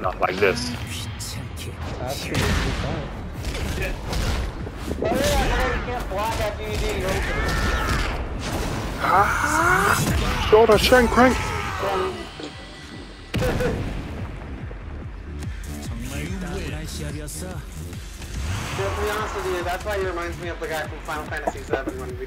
Not like this. Ah! Shoulder shank crank! To be honest with you, that's why he reminds me of the guy from Final Fantasy VII when we did